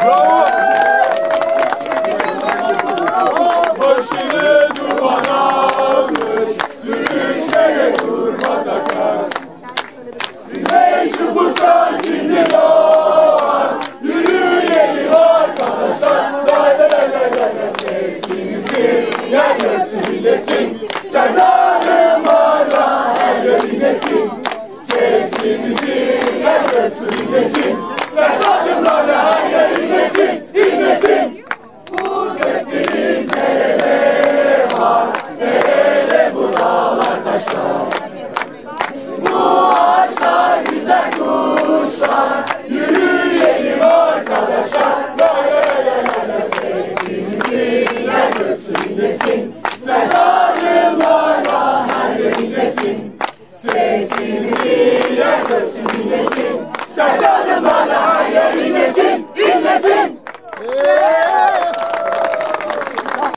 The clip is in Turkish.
Bravo. Başını duman almış, yürüyüşlere durmaz akar. Güneş ufukta yürüyelim arkadaşlar. Lay lay lay lay lay lay sesimizi yer göksü bilesin. Serdarım hala her göksü inlesin Serdar'ımlarla her yer inlesin Sesimizi yer göksü